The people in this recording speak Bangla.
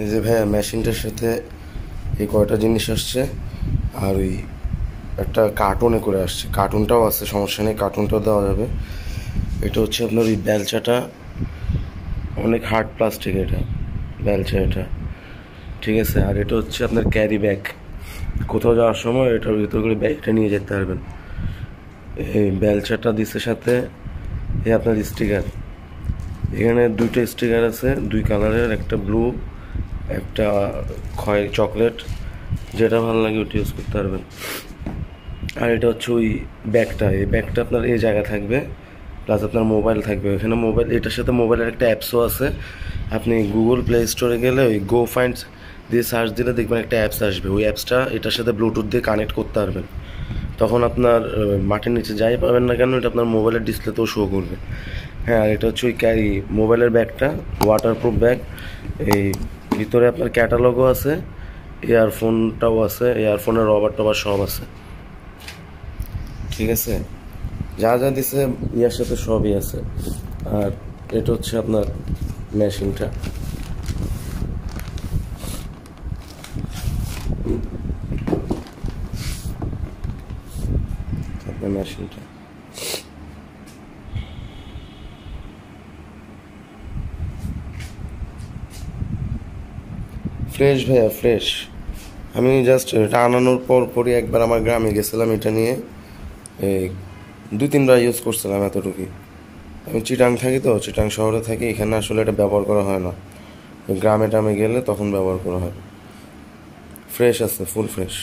এই যে ভাইয়া মেশিনটার সাথে এই কয়টা জিনিস আসছে, আর ওই একটা কার্টুনে করে আসছে। কার্টুনটাও আছে, সমস্যা নেই কার্টুনটাও দেওয়া যাবে। এটা হচ্ছে আপনার ওই বেলচাটা। অনেক হার্ড প্লাস্টিক এটা, বেলচা এটা। ঠিক আছে, আর এটা হচ্ছে আপনার ক্যারি ব্যাগ কোথাও যাওয়ার সময় এটার ভিতর করে ব্যাগটা নিয়ে যেতে পারবেন। এই বেলচাটা দিচ্ছে সাথে এই আপনার স্টিকার এখানে দুইটা স্টিকার আছে, দুই কালারের একটা ব্লু একটা খয় চকলেট, যেটা ভালো লাগে ওটা ইউজ করতে পারবেন। আর এটা হচ্ছে ওই ব্যাগটা, এই ব্যাগটা আপনার এই জায়গায় থাকবে প্লাস আপনার মোবাইল থাকবে। এখানে মোবাইল এটার সাথে মোবাইলের একটা অ্যাপসও আছে। আপনি গুগল প্লে স্টোরে গেলে ওই গো ফাইন্ড দিয়ে সার্চ দিলে দেখবেন একটা অ্যাপস আসবে। ওই অ্যাপসটা এটার সাথে ব্লুটুথ দিয়ে কানেক্ট করতে পারবেন। তখন আপনার মাটির নিচে যাই পাবেন না কেন, এটা আপনার মোবাইলের ডিসপ্লেতেও শো করবে। হ্যাঁ আর এটা হচ্ছে ওই ক্যারি মোবাইলের ব্যাগটা ওয়াটারপ্রুফ ব্যাগ এই ভিতরে আপনার ক্যাটালগও আছে ইয়ারফোনটাও আছে ইয়ারফোনের রবার টবার সব আছে। ঠিক আছে? যা যা দিছে ইয়ার সাথে সবই আছে। আর এটা হচ্ছে আপনার মেশিনটা। মেশিনটা। ফ্রেশ ভাইয়া ফ্রেশ আমি জাস্ট এটা আনানোর পর পরই একবার আমার গ্রামে গেছিলাম এটা নিয়ে। দুই তিনবার ইউজ করছিলাম এতটুকুই। আমি চিটাং থাকি তো, চিটাং শহরে থাকি, এখানে আসলে এটা ব্যবহার করা হয় না। গ্রামে টামে গেলে তখন ব্যবহার করা হয়। ফ্রেশ আছে ফুল ফ্রেশ